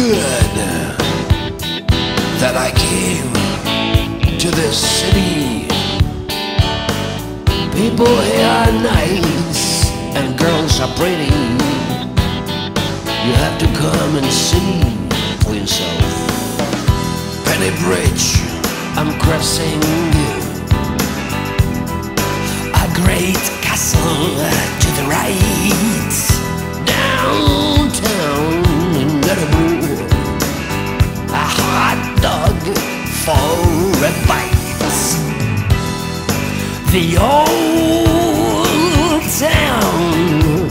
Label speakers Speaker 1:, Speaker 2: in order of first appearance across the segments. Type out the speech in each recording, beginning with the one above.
Speaker 1: good that I came to this city. People here are nice and girls are pretty. You have to come and see for yourself. Penny Bridge, I'm crossing a great castle a. The old town,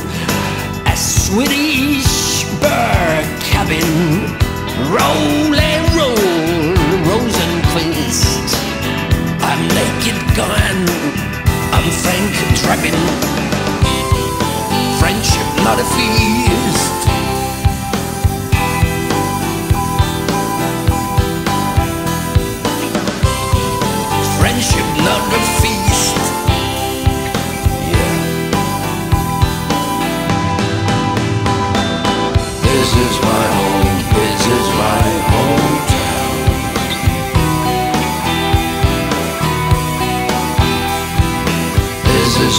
Speaker 1: a Swedish bird cabin, roll and roll, Rosenquist. I'm Naked Gun, I'm Frank Drebin.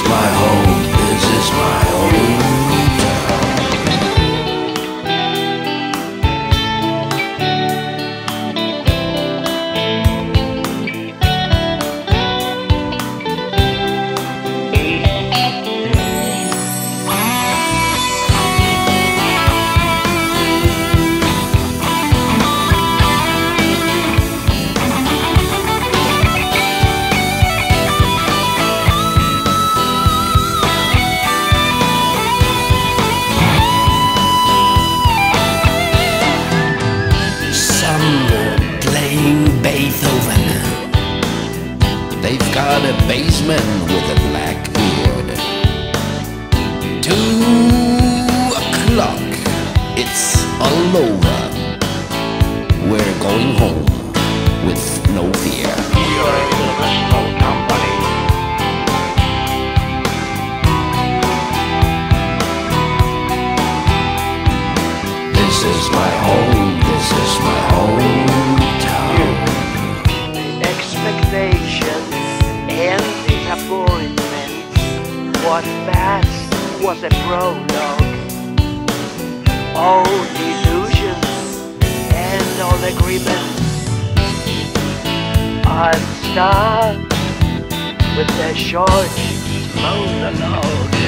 Speaker 1: My home, with a black beard. Two o'clock, it's all over. We're going home with no fear.
Speaker 2: You're international company.
Speaker 1: This is my home,
Speaker 2: What past was a prologue. Old illusions and all agreements. I'll start with a short monologue.